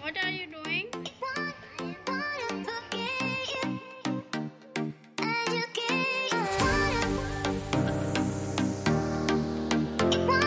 What are you doing? Bye.